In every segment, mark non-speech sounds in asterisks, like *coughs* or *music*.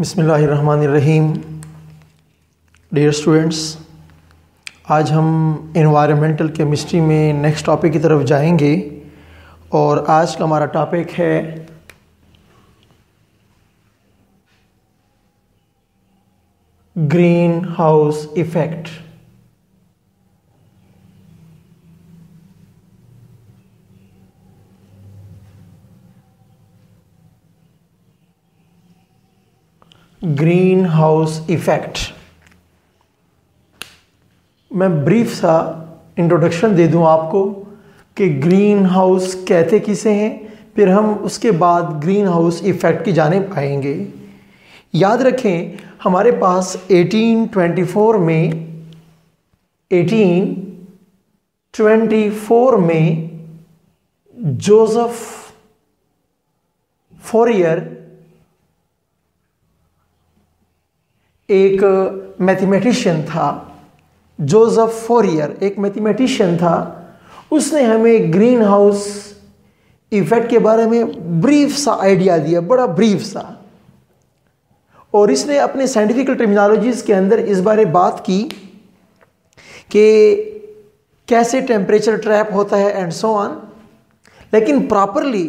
बिसमीम dear students आज हम इन्वायरमेंटल केमिस्ट्री में नेक्स्ट टॉपिक की तरफ़ जाएँगे और आज का हमारा टॉपिक है green house effect green house effect. मैं ब्रीफ सा इंट्रोडक्शन दे दूँ आपको कि ग्रीन हाउस कहते किसे हैं, फिर हम उसके बाद ग्रीन हाउस इफ़ेक्ट की जाने पाएँगे। याद रखें, हमारे पास 1824 में 1824 में जोसेफ फोरियर एक मैथमेटिशियन था जोसेफ फोरियर एक मैथमेटिशियन था। उसने हमें ग्रीन हाउस इफ़ेक्ट के बारे में ब्रीफ सा आइडिया दिया, बड़ा ब्रीफ सा। और इसने अपने साइंटिफिकल टर्मिनोलॉजीज के अंदर इस बारे बात की कि कैसे टेम्परेचर ट्रैप होता है एंड सो ऑन लेकिन प्रॉपरली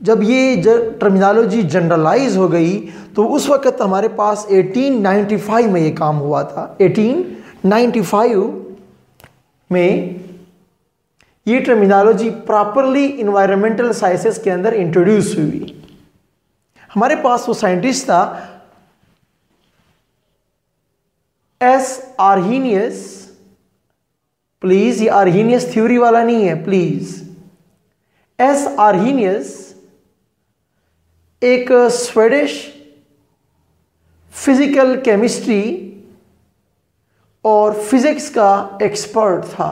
जब ये टर्मिनोलॉजी जनरलाइज हो गई तो उस वक्त हमारे पास 1895 में ये काम हुआ था। 1895 में ये टर्मिनोलॉजी प्रॉपरली इन्वायरमेंटल साइंसेस के अंदर इंट्रोड्यूस हुई। हमारे पास वो साइंटिस्ट था एस आर्हीनियस प्लीज़ ये आर्हीनियस थ्योरी वाला नहीं है प्लीज़ एस आर्हीनियस एक स्वेडिश फ़िज़िकल केमिस्ट्री और फिजिक्स का एक्सपर्ट था।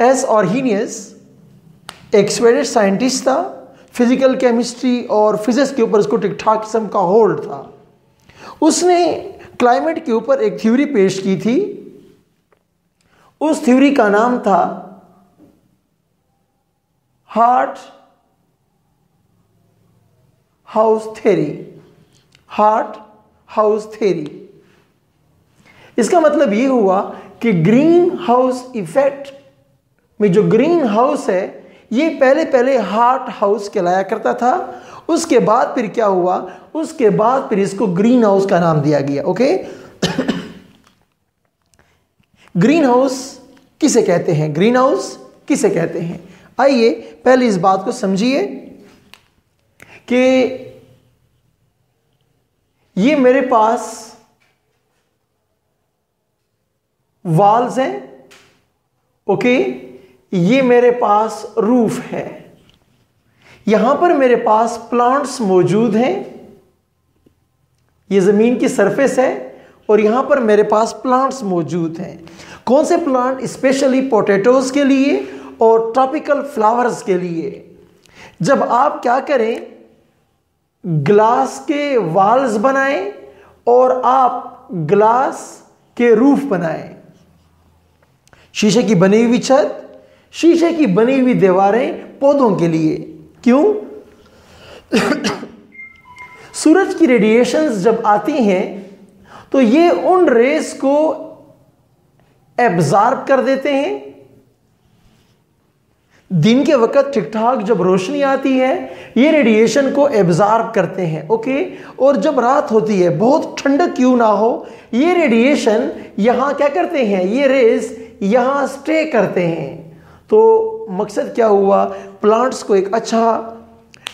एस ऑर्हीनियस एक स्वेडिश साइंटिस्ट था फ़िज़िकल केमिस्ट्री और फिजिक्स के ऊपर उसको ठीक ठाक किस्म का होल्ड था। उसने क्लाइमेट के ऊपर एक थ्योरी पेश की थी। उस थ्योरी का नाम था heart house theory. Hothouse theory. इसका मतलब ये हुआ कि ग्रीन हाउस इफ़ेक्ट में जो ग्रीन हाउस है, ये पहले पहले हार्ट हाउस कहलाया करता था। उसके बाद फिर क्या हुआ? उसके बाद फिर इसको ग्रीन हाउस का नाम दिया गया, ओके? *coughs* ग्रीन हाउस किसे कहते हैं? ग्रीन हाउस किसे कहते हैं? आइए पहले इस बात को समझिए कि ये मेरे पास वॉल्स हैं, ओके? ये मेरे पास रूफ है। यहाँ पर मेरे पास प्लांट्स मौजूद हैं। ये ज़मीन की सरफेस है और यहाँ पर मेरे पास प्लांट्स मौजूद हैं। कौन से प्लांट, स्पेशली पोटैटोज के लिए और ट्रॉपिकल फ्लावर्स के लिए। जब आप क्या करें ग्लास के वाल्स बनाएँ और आप ग्लास के रूफ बनाएँ। शीशे की बनी हुई छत, शीशे की बनी हुई दीवारें पौधों के लिए। क्यों? *coughs* सूरज की रेडिएशंस जब आती हैं तो ये उन रेस को एब्जॉर्ब कर देते हैं दिन के वक्त ठीक ठाक जब रोशनी आती है, ये रेडिएशन को एब्जॉर्ब करते हैं ओके और जब रात होती है, बहुत ठंडक क्यों ना हो, ये रेडिएशन यहाँ क्या करते हैं? ये रेस यहाँ स्टे करते हैं। तो मकसद क्या हुआ? प्लांट्स को एक अच्छा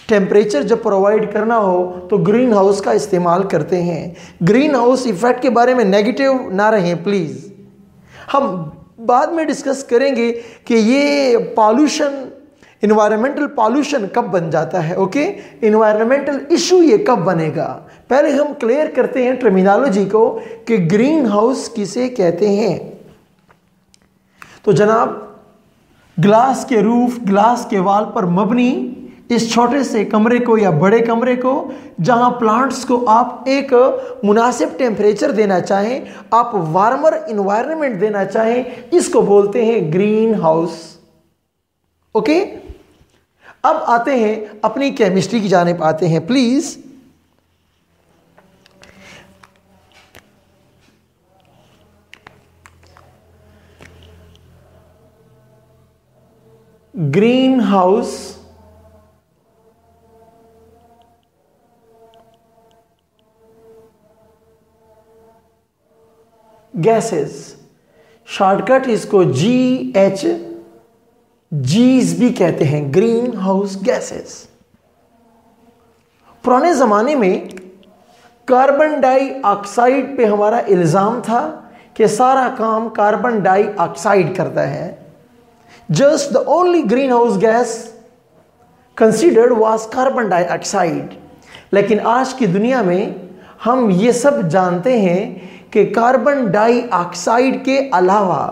टेम्परेचर जब प्रोवाइड करना हो तो ग्रीन हाउस का इस्तेमाल करते हैं। ग्रीन हाउस इफ़ेक्ट के बारे में नेगेटिव ना रहें प्लीज़ हम बाद में डिस्कस करेंगे कि ये पॉल्यूशन इन्वायरमेंटल पॉल्यूशन कब बन जाता है ओके इन्वायरमेंटल इशू ये कब बनेगा? पहले हम क्लियर करते हैं टर्मिनोलॉजी को कि ग्रीन हाउस किसे कहते हैं। तो जनाब ग्लास के रूफ ग्लास के वाल पर मबनी इस छोटे से कमरे को या बड़े कमरे को, जहाँ प्लांट्स को आप एक मुनासिब टेम्परेचर देना चाहें, आप वार्मर इन्वायरमेंट देना चाहें, इसको बोलते हैं ग्रीन हाउस ओके अब आते हैं, अपनी केमिस्ट्री की जाने आते हैं please green house gases. Shortcut इसको जी एच जीज भी कहते हैं ग्रीन हाउस गैसेस पुराने ज़माने में कार्बन डाइऑक्साइड पे हमारा इल्ज़ाम था कि सारा काम कार्बन डाइऑक्साइड करता है। Just the only greenhouse gas considered was carbon dioxide लेकिन आज की दुनिया में हम ये सब जानते हैं कि कार्बन डाइऑक्साइड के अलावा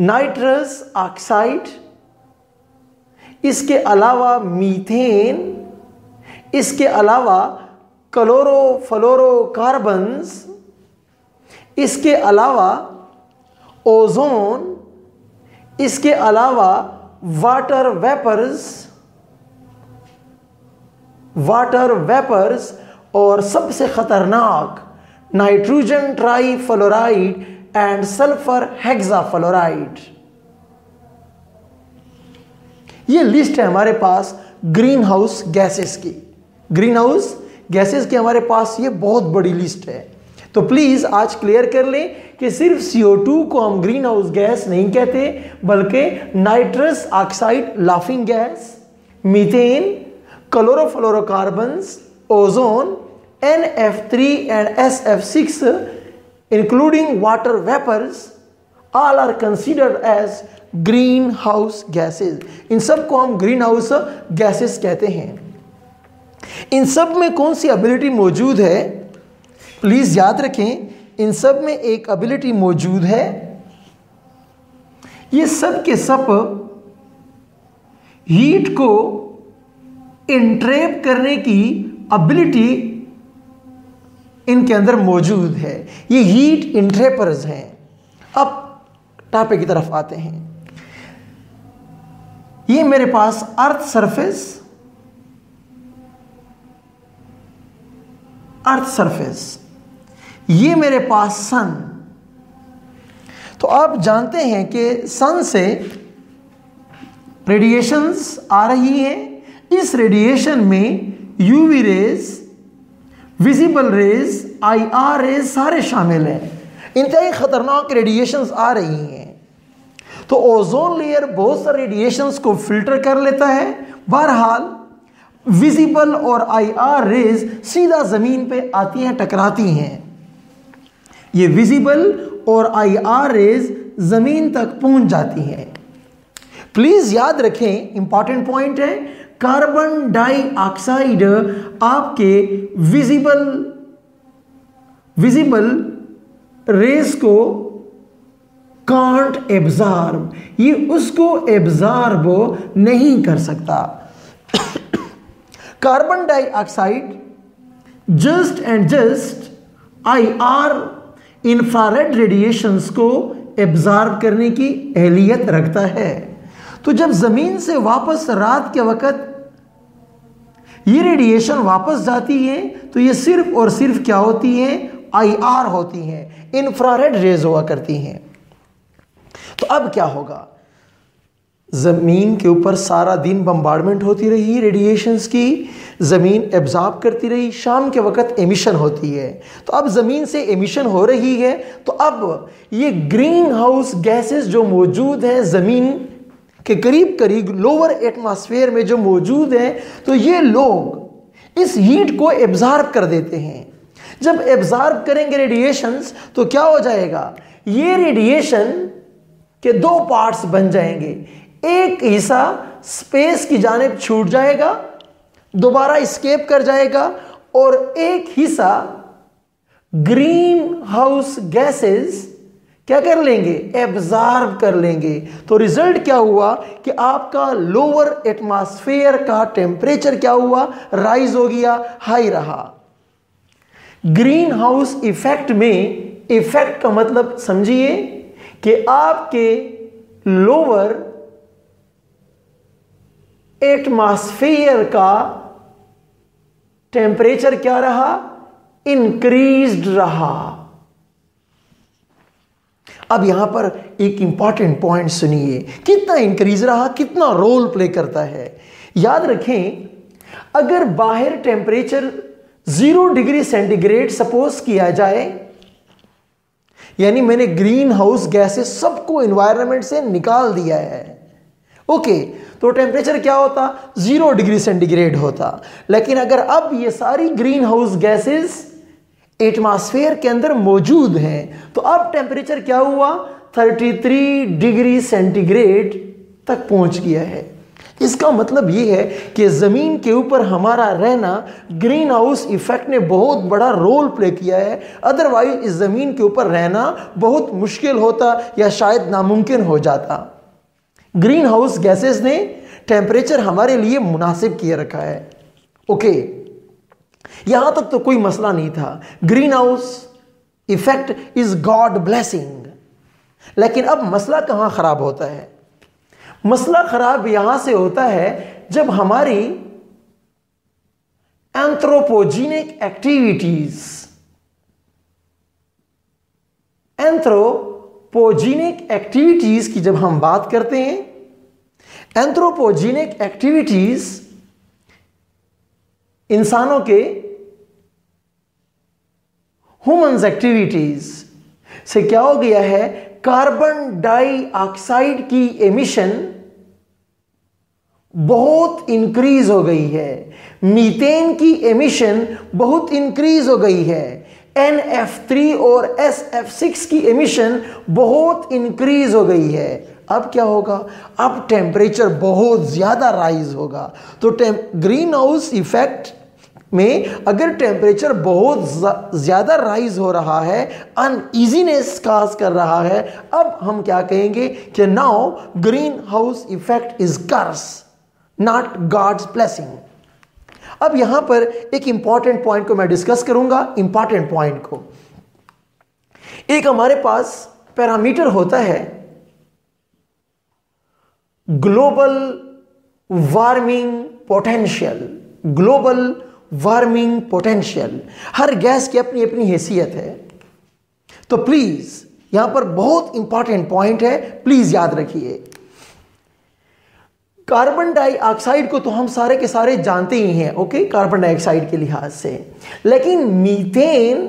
नाइट्रस ऑक्साइड इसके अलावा मीथेन इसके अलावा क्लोरोफ्लोरोकार्बन्स इसके अलावा ओजोन इसके अलावा वाटर वेपर्स वाटर वेपर्स और सबसे खतरनाक nitrogen trifluoride and sulphur hexafluoride ये लिस्ट है हमारे पास ग्रीन हाउस गैसेस की। ग्रीन हाउस गैसेस की हमारे पास ये बहुत बड़ी लिस्ट है। तो प्लीज़ आज क्लियर कर लें कि सिर्फ़ CO2 को हम ग्रीन हाउस गैस नहीं कहते, बल्कि nitrous oxide laughing gas methane chlorofluorocarbons ozone NF3 and SF6 including water vapors, all are considered as greenhouse gases इन सबको हम ग्रीन हाउस गैसेस कहते हैं। इन सब में कौन सी एबिलिटी मौजूद है? प्लीज़ याद रखें, इन सब में एक एबिलिटी मौजूद है। ये सब के सब हीट को इंट्रेप करने की एबिलिटी इनके अंदर मौजूद है। ये हीट इंट्रेपर्स हैं। अब टापे की तरफ़ आते हैं। ये मेरे पास अर्थ सरफेस अर्थ सरफेस ये मेरे पास सन तो आप जानते हैं कि सन से रेडिएशंस आ रही हैं। इस रेडिएशन में UV rays visible rays I R rays सारे शामिल हैं। इंतहाई खतरनाक रेडिएशंस आ रही हैं। तो ओजोन लेयर बहुत सारे रेडिएशंस को फ़िल्टर कर लेता है। बहरहाल विजिबल और आई आर रेज सीधा ज़मीन पे आती हैं, टकराती हैं। ये विजिबल और आई आर रेज ज़मीन तक पहुँच जाती हैं। प्लीज़ याद रखें इंपॉर्टेंट पॉइंट है कार्बन डाइऑक्साइड आपके विजिबल विजिबल रेस को कांट एब्जार्ब। ये उसको एब्जार्ब नहीं कर सकता। Carbon dioxide just and just I R infrared radiations को एब्जार्ब करने की अहलियत रखता है। तो जब ज़मीन से वापस रात के वक़्त ये रेडिएशन वापस जाती है तो ये सिर्फ़ और सिर्फ़ क्या होती है? आई आर होती हैं इंफ्रारेड रेज हुआ करती हैं। तो अब क्या होगा? ज़मीन के ऊपर सारा दिन बम्बार्डमेंट होती रही रेडिएशंस की, ज़मीन एब्जॉर्ब करती रही, शाम के वक्त एमिशन होती है। तो अब ज़मीन से एमिशन हो रही है तो अब ये ग्रीन हाउस गैसेस जो मौजूद हैं ज़मीन के करीब करीब लोअर एटमॉस्फेयर में जो मौजूद हैं तो ये लोग इस हीट को एब्जॉर्ब कर देते हैं। जब एब्जॉर्ब करेंगे रेडिएशंस तो क्या हो जाएगा? ये रेडिएशन के दो पार्ट्स बन जाएँगे। एक हिस्सा स्पेस की जानब छूट जाएगा, दोबारा स्केप कर जाएगा, और एक हिस्सा ग्रीन हाउस गैसेस क्या कर लेंगे? एब्जॉर्ब कर लेंगे। तो रिज़ल्ट क्या हुआ? कि आपका लोअर एटमॉस्फेयर का टेम्परेचर क्या हुआ? राइज हो गया हाई रहा। ग्रीन हाउस इफ़ेक्ट में इफ़ेक्ट का मतलब समझिए कि आपके लोअर एटमॉस्फेयर का टेम्परेचर क्या रहा? इंक्रीज रहा। अब यहाँ पर एक इंपॉर्टेंट पॉइंट सुनिए। कितना इंक्रीज रहा, कितना रोल प्ले करता है। याद रखें, अगर बाहर temperature zero degree centigrade suppose किया जाए, यानी मैंने ग्रीन हाउस गैसेस सबको एनवायरनमेंट से निकाल दिया है ओके तो टेम्परेचर क्या होता? ज़ीरो डिग्री सेंटीग्रेड होता। लेकिन अगर अब ये सारी ग्रीन हाउस गैसेस एटमॉस्फेयर के अंदर मौजूद हैं। तो अब टेम्परेचर क्या हुआ? 33 डिग्री सेंटीग्रेड तक पहुँच गया है। इसका मतलब यह है कि ज़मीन के ऊपर हमारा रहना ग्रीन हाउस इफ़ेक्ट ने बहुत बड़ा रोल प्ले किया है। अदरवाइज़ इस ज़मीन के ऊपर रहना बहुत मुश्किल होता या शायद नामुमकिन हो जाता। ग्रीन हाउस गैसेस ने टेम्परेचर हमारे लिए मुनासिब किए रखा है। ओके यहाँ तक तो कोई मसला नहीं था। Greenhouse effect is god blessing लेकिन अब मसला कहाँ खराब होता है? मसला खराब यहाँ से होता है जब हमारी एंथ्रोपोजीनिक एक्टिविटीज़ एंथ्रोपोजीनिक एक्टिविटीज़ की जब हम बात करते हैं एंथ्रोपोजीनिक एक्टिविटीज़ इंसानों के ह्यूमन्स एक्टिविटीज़ से क्या हो गया है? कार्बन डाइऑक्साइड की एमिशन बहुत इंक्रीज हो गई है। मीथेन की एमिशन बहुत इंक्रीज हो गई है। एन एफ़ थ्री और एस एफ़ सिक्स की एमिशन बहुत इंक्रीज हो गई है। अब क्या होगा? अब टेम्परेचर बहुत ज़्यादा राइज होगा। तो ग्रीन हाउस इफ़ेक्ट में अगर टेम्परेचर बहुत ज़्यादा राइज हो रहा है अनइजीनेस काज कर रहा है, अब हम क्या कहेंगे कि now greenhouse effect is curse not god's blessing अब यहाँ पर एक इंपॉर्टेंट पॉइंट को मैं डिस्कस करूँगा इंपॉर्टेंट पॉइंट को. एक हमारे पास पैरामीटर होता है global warming potential global warming potential हर गैस की अपनी अपनी हैसियत है। तो प्लीज़ यहाँ पर बहुत इंपॉर्टेंट पॉइंट है। प्लीज़ याद रखिए। कार्बन डाइऑक्साइड को तो हम सारे के सारे जानते ही हैं ओके कार्बन डाइऑक्साइड के लिहाज से। लेकिन मीथेन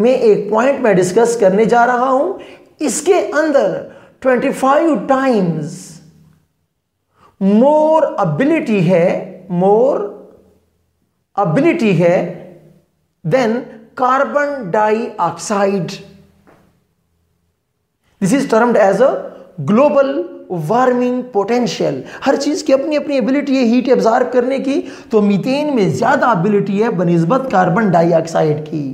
में एक पॉइंट मैं डिस्कस करने जा रहा हूँ। इसके अंदर 25 टाइम्स मोर अबिलिटी है मोर अबिलिटी है than carbon dioxide this is termed as a global warming potential हर चीज़ की अपनी अपनी एबिलिटी है हीट एब्जॉर्ब करने की तो मीथेन में ज़्यादा एबिलिटी है बनस्बत कार्बन डाइऑक्साइड की।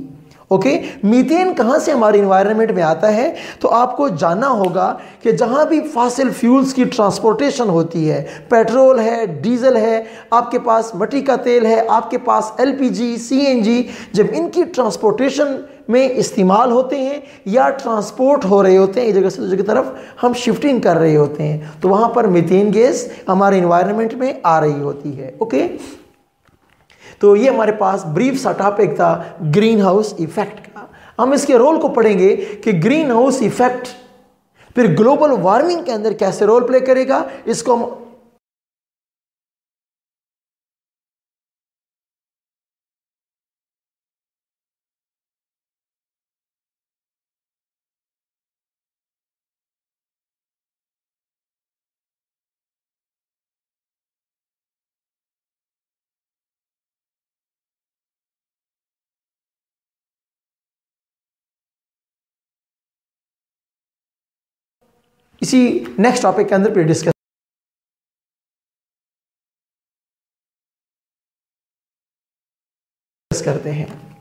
ओके मीथेन कहाँ से हमारे इन्वायरमेंट में आता है? तो आपको जानना होगा कि जहाँ भी फासिल फ्यूल्स की ट्रांसपोर्टेशन होती है पेट्रोल है डीजल है, आपके पास मटी का तेल है, आपके पास एलपीजी सीएनजी जब इनकी ट्रांसपोर्टेशन में इस्तेमाल होते हैं या ट्रांसपोर्ट हो रहे होते हैं, एक जगह से दूसरी तरफ़ हम शिफ्टिंग कर रहे होते हैं तो वहाँ पर मीथेन गैस हमारे इन्वायरमेंट में आ रही होती है ओके तो ये हमारे पास ब्रीफ सा टॉपिक था ग्रीन हाउस इफ़ेक्ट का। हम इसके रोल को पढ़ेंगे कि ग्रीन हाउस इफ़ेक्ट फिर ग्लोबल वार्मिंग के अंदर कैसे रोल प्ले करेगा, इसको हम इसी नेक्स्ट टॉपिक के अंदर फिर डिस्कस करते हैं।